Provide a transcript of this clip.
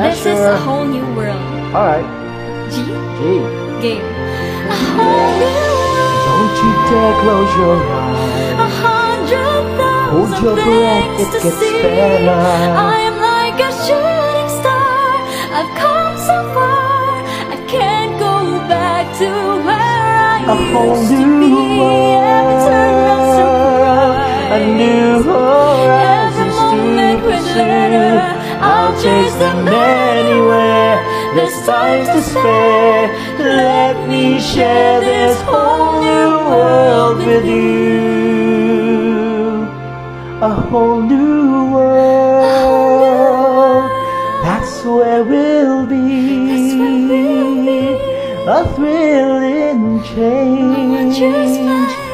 This is a whole new world. Alright. G? G. Game. A whole new world. Don't you dare close your eyes. A hundred Hold your breath, things it to gets see. better. I am like a shooting star. I've come so far. I can't go back to where I A whole used to be. Every turn I'm surprised. A new horizons them anywhere. There's time to spare. Let me share this whole new world with you. A whole new world. That's where we'll be. A thrill in change.